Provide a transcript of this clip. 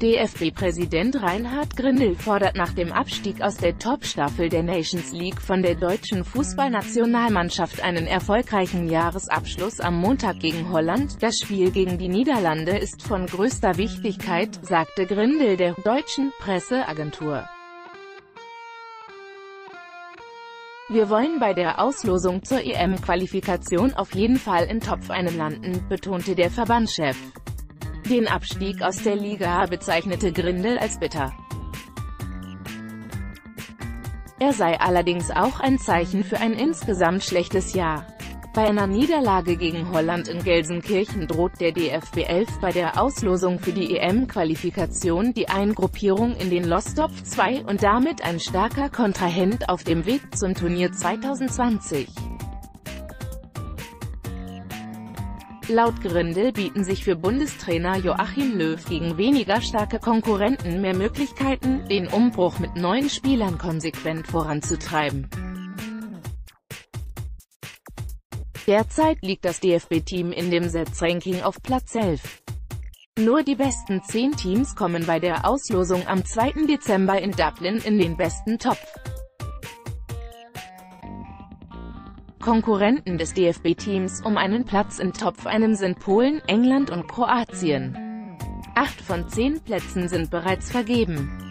DFB-Präsident Reinhard Grindel fordert nach dem Abstieg aus der Top-Staffel der Nations League von der deutschen Fußballnationalmannschaft einen erfolgreichen Jahresabschluss am Montag gegen Holland. Das Spiel gegen die Niederlande ist von größter Wichtigkeit, sagte Grindel der deutschen Presseagentur. Wir wollen bei der Auslosung zur EM-Qualifikation auf jeden Fall in Topf 1 landen, betonte der Verbandschef. Den Abstieg aus der Liga bezeichnete Grindel als bitter. Er sei allerdings auch ein Zeichen für ein insgesamt schlechtes Jahr. Bei einer Niederlage gegen Holland in Gelsenkirchen droht der DFB 11 bei der Auslosung für die EM-Qualifikation die Eingruppierung in den Lostopf 2 und damit ein starker Kontrahent auf dem Weg zum Turnier 2020. Laut Grindel bieten sich für Bundestrainer Joachim Löw gegen weniger starke Konkurrenten mehr Möglichkeiten, den Umbruch mit neuen Spielern konsequent voranzutreiben. Derzeit liegt das DFB-Team in dem Sets-Ranking auf Platz 11. Nur die besten 10 Teams kommen bei der Auslosung am 2. Dezember in Dublin in den besten Topf. Konkurrenten des DFB-Teams um einen Platz im Topf einem sind Polen, England und Kroatien. Acht von zehn Plätzen sind bereits vergeben.